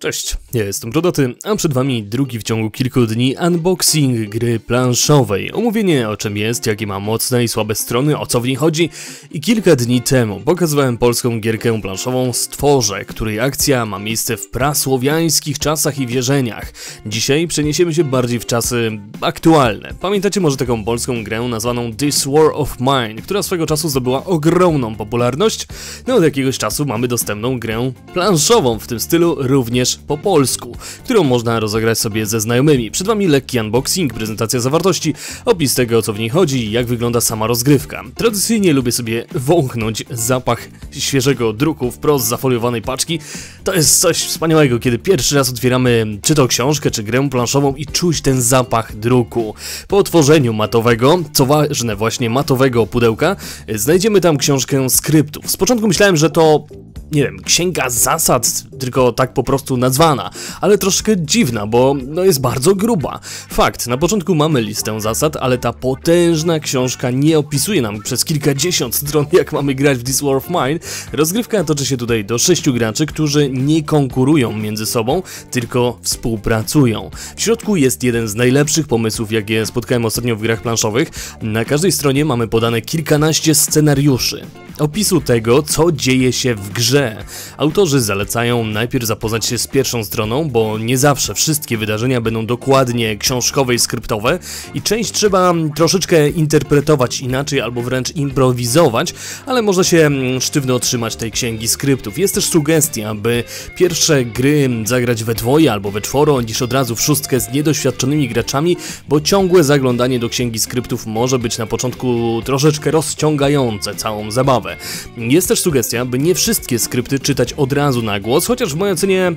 Cześć, ja jestem Brodaty, a przed wami drugi w ciągu kilku dni unboxing gry planszowej. Omówienie o czym jest, jakie ma mocne i słabe strony, o co w niej chodzi i kilka dni temu pokazywałem polską gierkę planszową Stworze, której akcja ma miejsce w prasłowiańskich czasach i wierzeniach. Dzisiaj przeniesiemy się bardziej w czasy aktualne. Pamiętacie może taką polską grę nazwaną This War of Mine, która swego czasu zdobyła ogromną popularność? No od jakiegoś czasu mamy dostępną grę planszową w tym stylu również po polsku, którą można rozegrać sobie ze znajomymi. Przed Wami lekki unboxing, prezentacja zawartości, opis tego o co w niej chodzi i jak wygląda sama rozgrywka. Tradycyjnie lubię sobie wąchnąć zapach świeżego druku wprost z zafoliowanej paczki. To jest coś wspaniałego, kiedy pierwszy raz otwieramy czy to książkę, czy grę planszową i czuć ten zapach druku. Po otworzeniu matowego, co ważne właśnie matowego pudełka, znajdziemy tam książkę skryptów. Z początku myślałem, że to nie wiem, księga zasad, tylko tak po prostu nazwana, ale troszkę dziwna, bo no jest bardzo gruba. Fakt, na początku mamy listę zasad, ale ta potężna książka nie opisuje nam przez kilkadziesiąt stron, jak mamy grać w This War of Mine. Rozgrywka toczy się tutaj do sześciu graczy, którzy nie konkurują między sobą, tylko współpracują. W środku jest jeden z najlepszych pomysłów, jakie spotkałem ostatnio w grach planszowych. Na każdej stronie mamy podane kilkanaście scenariuszy opisu tego, co dzieje się w grze. Autorzy zalecają najpierw zapoznać się z pierwszą stroną, bo nie zawsze wszystkie wydarzenia będą dokładnie książkowe i skryptowe i część trzeba troszeczkę interpretować inaczej albo wręcz improwizować, ale można się mm, sztywno otrzymać tej księgi skryptów. Jest też sugestia, by pierwsze gry zagrać we dwoje albo we czworo, niż od razu w szóstkę z niedoświadczonymi graczami, bo ciągłe zaglądanie do księgi skryptów może być na początku troszeczkę rozciągające całą zabawę. Jest też sugestia, by nie wszystkie skrypty czytać od razu na głos, chociaż w mojej ocenie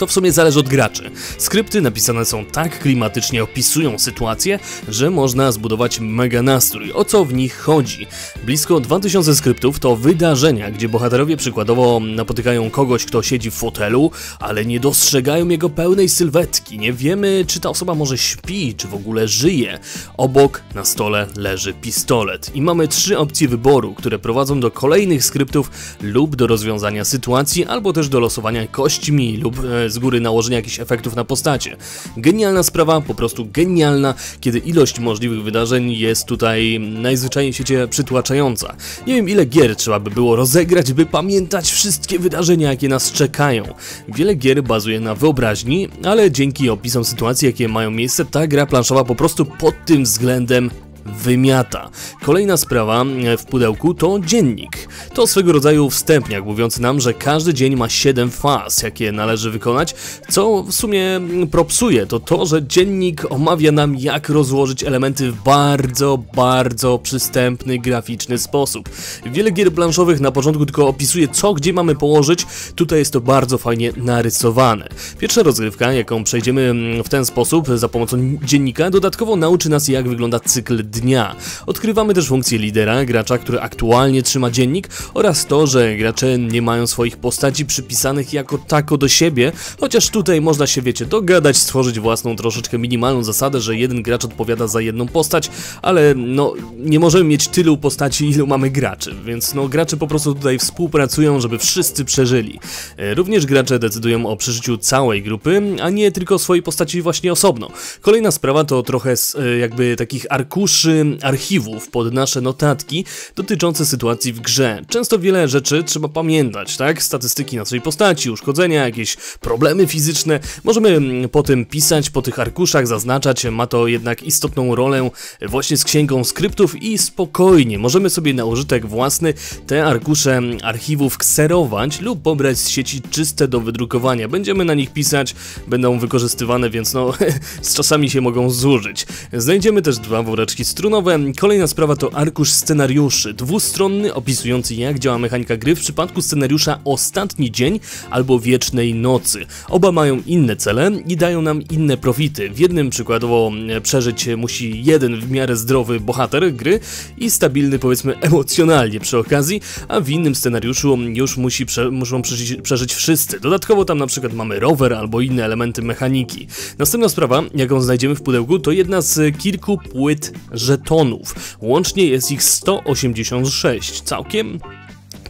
to w sumie zależy od graczy. Skrypty napisane są tak klimatycznie opisują sytuację, że można zbudować mega nastrój. O co w nich chodzi? Blisko 2000 skryptów to wydarzenia, gdzie bohaterowie przykładowo napotykają kogoś, kto siedzi w fotelu, ale nie dostrzegają jego pełnej sylwetki. Nie wiemy, czy ta osoba może śpi, czy w ogóle żyje. Obok na stole leży pistolet. I mamy trzy opcje wyboru, które prowadzą do kolejnych skryptów lub do rozwiązania sytuacji, albo też do losowania kośćmi lub e, z góry nałożenia jakichś efektów na postacie. Genialna sprawa, po prostu genialna, kiedy ilość możliwych wydarzeń jest tutaj najzwyczajniej w przytłaczająca. Nie wiem ile gier trzeba by było rozegrać, by pamiętać wszystkie wydarzenia, jakie nas czekają. Wiele gier bazuje na wyobraźni, ale dzięki opisom sytuacji, jakie mają miejsce, ta gra planszowa po prostu pod tym względem wymiata. Kolejna sprawa e, w pudełku to dziennik. To swego rodzaju wstępniak mówiący nam, że każdy dzień ma 7 faz, jakie należy wykonać, co w sumie propsuje to to, że dziennik omawia nam jak rozłożyć elementy w bardzo, bardzo przystępny, graficzny sposób. Wiele gier planszowych na początku tylko opisuje co gdzie mamy położyć, tutaj jest to bardzo fajnie narysowane. Pierwsza rozgrywka, jaką przejdziemy mm, w ten sposób za pomocą dziennika, dodatkowo nauczy nas jak wygląda cykl dnia. Odkrywamy też funkcję lidera, gracza, który aktualnie trzyma dziennik oraz to, że gracze nie mają swoich postaci przypisanych jako tako do siebie, chociaż tutaj można się, wiecie, dogadać, stworzyć własną troszeczkę minimalną zasadę, że jeden gracz odpowiada za jedną postać, ale no nie możemy mieć tylu postaci, ilu mamy graczy, więc no gracze po prostu tutaj współpracują, żeby wszyscy przeżyli. E, również gracze decydują o przeżyciu całej grupy, a nie tylko swojej postaci właśnie osobno. Kolejna sprawa to trochę z, e, jakby takich arkuszy archiwów pod nasze notatki dotyczące sytuacji w grze. Często wiele rzeczy trzeba pamiętać, tak? Statystyki naszej postaci, uszkodzenia, jakieś problemy fizyczne. Możemy mm, po tym pisać, po tych arkuszach zaznaczać, ma to jednak istotną rolę właśnie z księgą skryptów i spokojnie możemy sobie na użytek własny te arkusze mm, archiwów kserować lub pobrać z sieci czyste do wydrukowania. Będziemy na nich pisać, będą wykorzystywane, więc no z czasami się mogą zużyć. Znajdziemy też dwa woreczki strunowe. Kolejna sprawa to arkusz scenariuszy, dwustronny opisujący jak działa mechanika gry w przypadku scenariusza Ostatni Dzień albo Wiecznej Nocy. Oba mają inne cele i dają nam inne profity. W jednym przykładowo e, przeżyć musi jeden w miarę zdrowy bohater gry i stabilny powiedzmy emocjonalnie przy okazji, a w innym scenariuszu już musi prze muszą przeżyć, przeżyć wszyscy. Dodatkowo tam na przykład mamy rower albo inne elementy mechaniki. Następna sprawa, jaką znajdziemy w pudełku, to jedna z kilku płyt żetonów. Łącznie jest ich 186. Całkiem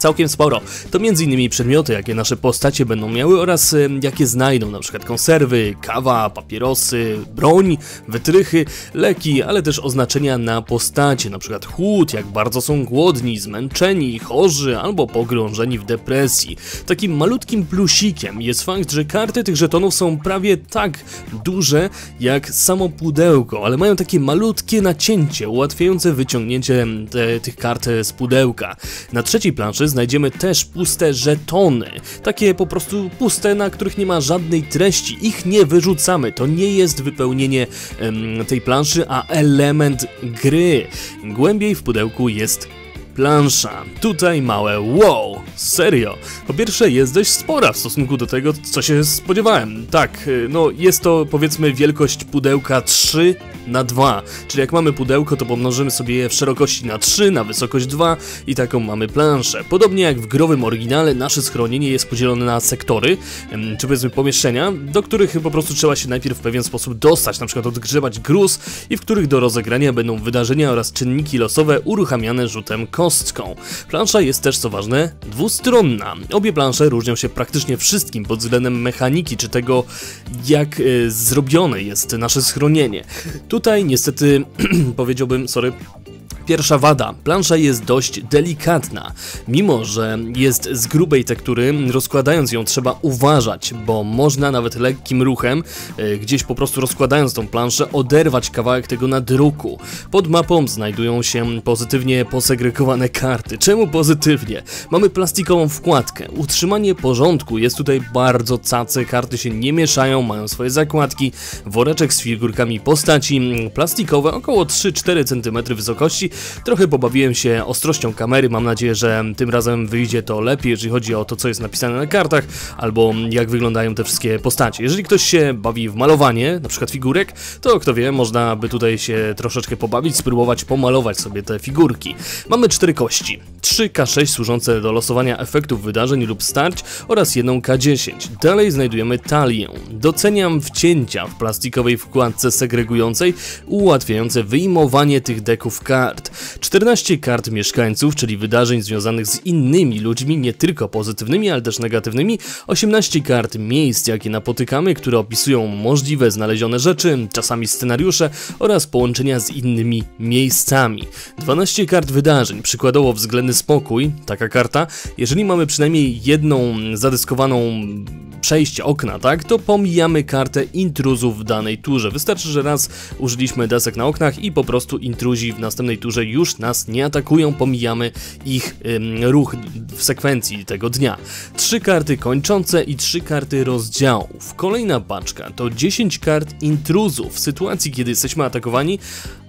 całkiem sporo. To m.in. przedmioty, jakie nasze postacie będą miały oraz y, jakie znajdą, np. konserwy, kawa, papierosy, broń, wytrychy, leki, ale też oznaczenia na postacie, np. chłód, jak bardzo są głodni, zmęczeni, chorzy albo pogrążeni w depresji. Takim malutkim plusikiem jest fakt, że karty tych żetonów są prawie tak duże jak samo pudełko, ale mają takie malutkie nacięcie ułatwiające wyciągnięcie te, tych kart z pudełka. Na trzeciej planszy znajdziemy też puste żetony, takie po prostu puste, na których nie ma żadnej treści. Ich nie wyrzucamy, to nie jest wypełnienie em, tej planszy, a element gry. Głębiej w pudełku jest plansza. Tutaj małe wow, serio. Po pierwsze jest dość spora w stosunku do tego, co się spodziewałem. Tak, y, no jest to powiedzmy wielkość pudełka 3 na 2, czyli jak mamy pudełko, to pomnożymy sobie je w szerokości na 3, na wysokość 2 i taką mamy planszę. Podobnie jak w growym oryginale, nasze schronienie jest podzielone na sektory, czy powiedzmy pomieszczenia, do których po prostu trzeba się najpierw w pewien sposób dostać, na przykład odgrzebać gruz i w których do rozegrania będą wydarzenia oraz czynniki losowe uruchamiane rzutem kostką. Plansza jest też, co ważne, dwustronna. Obie plansze różnią się praktycznie wszystkim pod względem mechaniki, czy tego, jak e, zrobione jest nasze schronienie. Tutaj. Niestety powiedziałbym, sorry, Pierwsza wada. Plansza jest dość delikatna. Mimo, że jest z grubej tektury, rozkładając ją trzeba uważać, bo można nawet lekkim ruchem, e, gdzieś po prostu rozkładając tą planszę, oderwać kawałek tego nadruku. Pod mapą znajdują się pozytywnie posegregowane karty. Czemu pozytywnie? Mamy plastikową wkładkę. Utrzymanie porządku jest tutaj bardzo cace, karty się nie mieszają, mają swoje zakładki, woreczek z figurkami postaci, plastikowe, około 3-4 cm wysokości, Trochę pobawiłem się ostrością kamery, mam nadzieję, że tym razem wyjdzie to lepiej, jeżeli chodzi o to, co jest napisane na kartach, albo jak wyglądają te wszystkie postacie. Jeżeli ktoś się bawi w malowanie, na przykład figurek, to kto wie, można by tutaj się troszeczkę pobawić, spróbować pomalować sobie te figurki. Mamy cztery kości, 3K6 służące do losowania efektów wydarzeń lub starć oraz 1K10. Dalej znajdujemy talię. Doceniam wcięcia w plastikowej wkładce segregującej, ułatwiające wyjmowanie tych deków kart. 14 kart mieszkańców, czyli wydarzeń związanych z innymi ludźmi, nie tylko pozytywnymi, ale też negatywnymi. 18 kart miejsc, jakie napotykamy, które opisują możliwe znalezione rzeczy, czasami scenariusze oraz połączenia z innymi miejscami. 12 kart wydarzeń, przykładowo spokój, taka karta. Jeżeli mamy przynajmniej jedną zadyskowaną przejście okna, tak, to pomijamy kartę intruzów w danej turze. Wystarczy, że raz użyliśmy desek na oknach i po prostu intruzi w następnej turze już nas nie atakują, pomijamy ich ym, ruch w sekwencji tego dnia. Trzy karty kończące i trzy karty rozdziałów. Kolejna paczka to 10 kart intruzów w sytuacji, kiedy jesteśmy atakowani,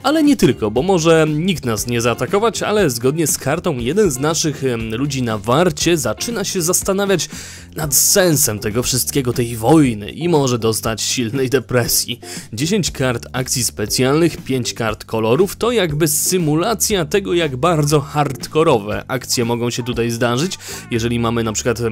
ale nie tylko, bo może nikt nas nie zaatakować, ale zgodnie z kartą jeden z naszych ludzi na warcie zaczyna się zastanawiać nad sensem tego wszystkiego, tej wojny i może dostać silnej depresji. 10 kart akcji specjalnych, 5 kart kolorów to jakby symulacja tego, jak bardzo hardkorowe akcje mogą się tutaj zdarzyć. Jeżeli mamy na przykład e,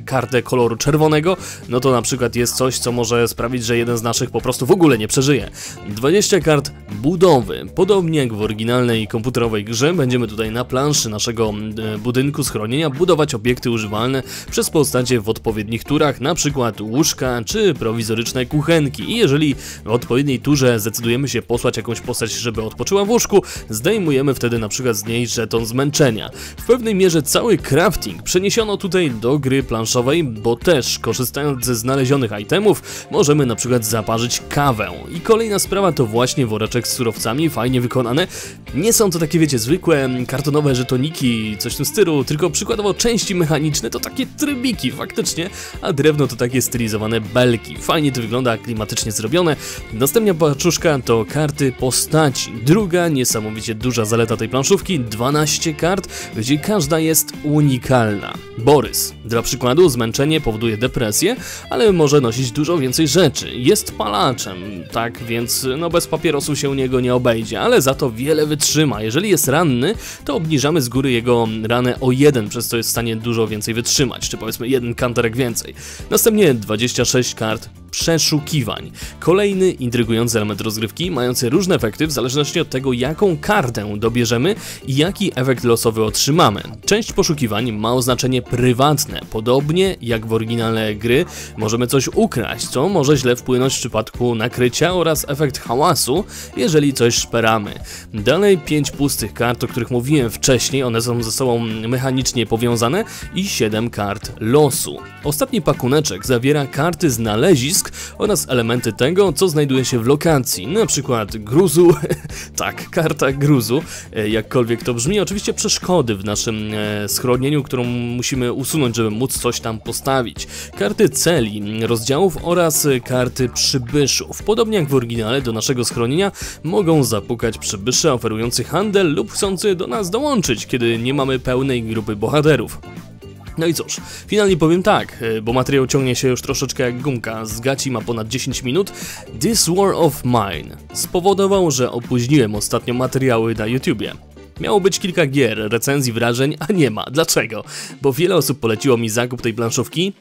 kartę koloru czerwonego, no to na przykład jest coś, co może sprawić, że jeden z naszych po prostu w ogóle nie przeżyje. 20 kart budowy. Podobnie jak w oryginalnej komputerowej grze, będziemy tutaj na planszy naszego e, budynku schronienia budować obiekty używalne przez postacie w odpowiednich turach, na przykład łóżka czy prowizoryczne kuchenki. I jeżeli w odpowiedniej turze zdecydujemy się posłać jakąś postać, żeby odpoczyła w łóżku, zdejmujemy wtedy na przykład z niej żeton zmęczenia. W pewnej mierze cały crafting przeniesiono tutaj do gry planszowej, bo też korzystając ze znalezionych itemów, możemy na przykład zaparzyć kawę. I kolejna sprawa to właśnie woreczek z surowcami, fajnie wykonane. Nie są to takie, wiecie, zwykłe mm, kartonowe żetoniki, coś w tym stylu, tylko przykładowo części mechaniczne to takie trybiki faktycznie, a drewno to takie stylizowane belki. Fajnie to wygląda, klimatycznie zrobione. Następna paczuszka to karty postaci. Druga niesamowicie duża zaleta tej planszówki, 12 kart, gdzie każda jest unikalna. Borys. Dla przykładu zmęczenie powoduje depresję, ale może nosić dużo więcej rzeczy. Jest palaczem, tak więc no bez papierosu się u niego nie obejdzie, ale za to wiele wytrzyma. Jeżeli jest ranny, to obniżamy z góry jego ranę o 1, przez co jest w stanie dużo więcej wytrzymać, czy powiedzmy jeden kanterek więcej. Następnie 26 kart przeszukiwań. Kolejny intrygujący element rozgrywki, mający różne efekty w zależności od tego, jaką kartę dobierzemy i jaki efekt losowy otrzymamy. Część poszukiwań ma oznaczenie prywatne, podobnie jak w oryginale gry możemy coś ukraść, co może źle wpłynąć w przypadku nakrycia oraz efekt hałasu, jeżeli coś szperamy. Dalej 5 pustych kart, o których mówiłem wcześniej, one są ze sobą mechanicznie powiązane i 7 kart losu. Ostatni pakuneczek zawiera karty znalezisk oraz elementy tego, co znajduje się w lokacji, na przykład gruzu, tak, karta gruzu, e, jakkolwiek to brzmi, oczywiście przeszkody w naszym e, schronieniu, którą musimy usunąć, żeby móc coś tam postawić, karty celi, rozdziałów oraz karty przybyszów. Podobnie jak w oryginale do naszego schronienia mogą zapukać przybysze oferujący handel lub chcący do nas dołączyć, kiedy nie mamy pełnej grupy bohaterów. No i cóż, finalnie powiem tak, e, bo materiał ciągnie się już troszeczkę jak gumka, z gaci ma ponad 10 minut. This War of Mine spowodował, że opóźniłem ostatnio materiały na YouTubie. Miało być kilka gier, recenzji, wrażeń, a nie ma. Dlaczego? Bo wiele osób poleciło mi zakup tej planszówki,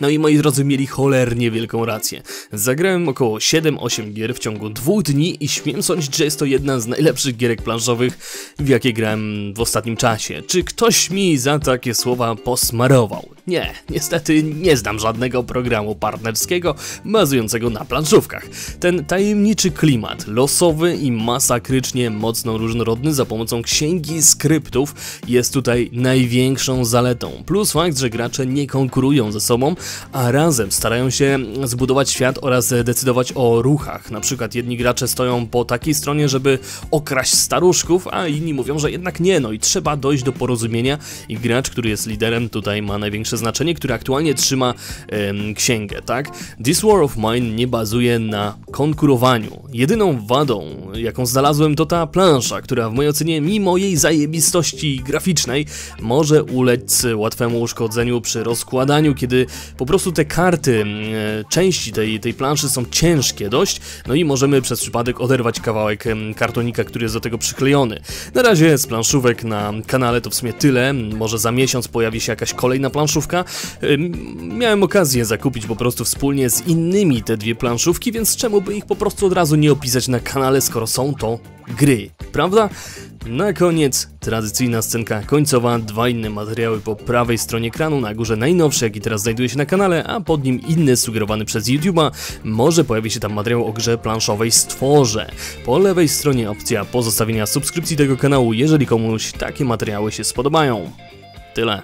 no i moi drodzy mieli cholernie wielką rację. Zagrałem około 7-8 gier w ciągu dwóch dni i śmiem sądzić, że jest to jedna z najlepszych gierek planszowych, w jakie grałem w ostatnim czasie. Czy ktoś mi za takie słowa posmarował? Nie, niestety nie znam żadnego programu partnerskiego bazującego na planszówkach. Ten tajemniczy klimat, losowy i masakrycznie mocno różnorodny za pomocą księgi skryptów jest tutaj największą zaletą. Plus fakt, że gracze nie konkurują ze sobą, a razem starają się zbudować świat oraz decydować o ruchach. Na przykład jedni gracze stoją po takiej stronie, żeby okraść staruszków, a inni mówią, że jednak nie, no i trzeba dojść do porozumienia i gracz, który jest liderem tutaj ma największe znaczenie, który aktualnie trzyma em, księgę, tak? This War of Mine nie bazuje na konkurowaniu. Jedyną wadą, jaką znalazłem to ta plansza, która w mojej ocenie mimo jej zajebistości graficznej może ulec łatwemu uszkodzeniu przy rozkładaniu, kiedy po prostu te karty, e, części tej, tej planszy są ciężkie dość, no i możemy przez przypadek oderwać kawałek kartonika, który jest do tego przyklejony. Na razie z planszówek na kanale to w sumie tyle, może za miesiąc pojawi się jakaś kolejna planszówka. Miałem okazję zakupić po prostu wspólnie z innymi te dwie planszówki, więc czemu by ich po prostu od razu nie opisać na kanale, skoro są to gry, prawda? Na koniec tradycyjna scenka końcowa, dwa inne materiały po prawej stronie ekranu, na górze najnowszy jaki teraz znajduje się na kanale, a pod nim inny sugerowany przez YouTube'a. Może pojawi się tam materiał o grze planszowej Stworze. Po lewej stronie opcja pozostawienia subskrypcji tego kanału, jeżeli komuś takie materiały się spodobają. Tyle.